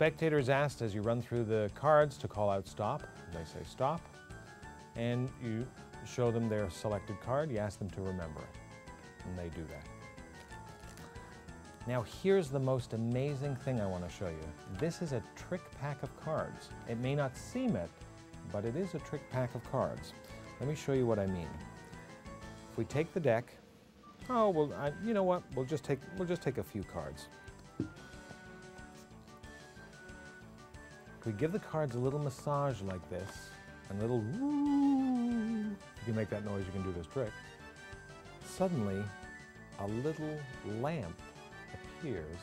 spectators asked as you run through the cards to call out stop. They say stop. And you show them their selected card. You ask them to remember it. And they do that. Now here's the most amazing thing I want to show you. This is a trick pack of cards. It may not seem it, but it is a trick pack of cards. Let me show you what I mean. If we take the deck, oh well, I, you know what? We'll just take we'll just take a few cards. We give the cards a little massage like this, and a little woo, if you make that noise, you can do this trick. Suddenly, a little lamp appears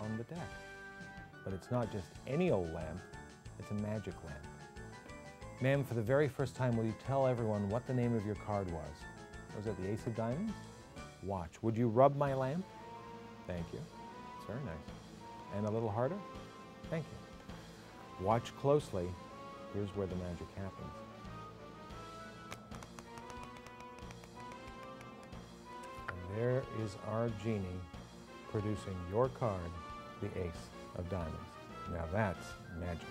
on the deck. But it's not just any old lamp, it's a magic lamp. Ma'am, for the very first time, will you tell everyone what the name of your card was? Was it the Ace of Diamonds? Watch. Would you rub my lamp? Thank you. It's very nice. And a little harder? Thank you. Watch closely. Here's where the magic happens. And there is our genie producing your card, the Ace of Diamonds. Now that's magic.